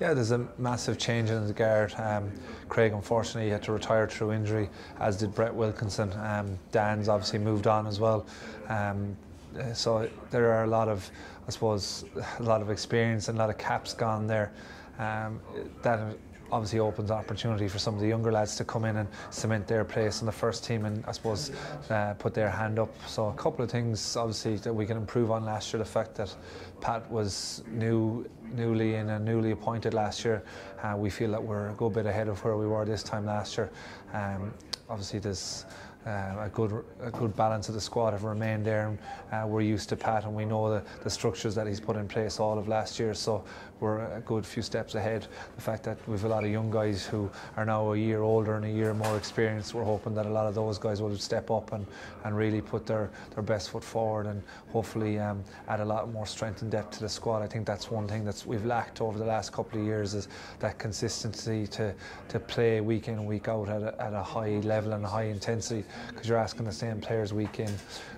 Yeah, there's a massive change in the guard. Um, Craig, unfortunately, had to retire through injury, as did Brett Wilkinson. Um, Dan's obviously moved on as well. Um, uh, so there are a lot of, I suppose, a lot of experience and a lot of caps gone there. Um, that obviously opens opportunity for some of the younger lads to come in and cement their place in the first team and I suppose uh, put their hand up. So a couple of things obviously that we can improve on last year. The fact that Pat was new, newly in and newly appointed last year, uh, we feel that we're a good bit ahead of where we were this time last year. Um, obviously there's uh, a good a good balance of the squad have remained there. And, uh, we're used to Pat, and we know the, the structures that he's put in place all of last year. So we're a good few steps ahead. The fact that we've a lot of young guys who are now a year older and a year more experienced, we're hoping that a lot of those guys will step up and, and really put their, their best foot forward and hopefully um, add a lot more strength and depth to the squad. I think that's one thing that we've lacked over the last couple of years is that consistency to, to play week in week out at a, at a high level and a high intensity because you're asking the same players week in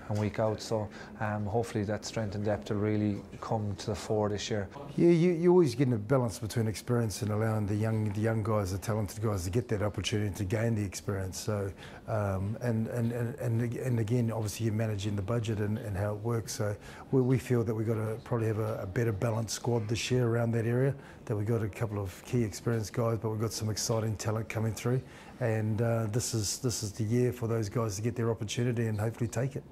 and week out. So um, hopefully that strength and depth will really come to the fore this year. Yeah, you, you're always getting a balance between experience and allowing the young the young guys, the talented guys, to get that opportunity to gain the experience. So, um, and, and, and and again, obviously you're managing the budget and, and how it works. So we, we feel that we've got to probably have a, a better balanced squad this year around that area. That we've got a couple of key experienced guys, but we've got some exciting talent coming through. And uh, this is this is the year for those guys to get their opportunity and hopefully take it.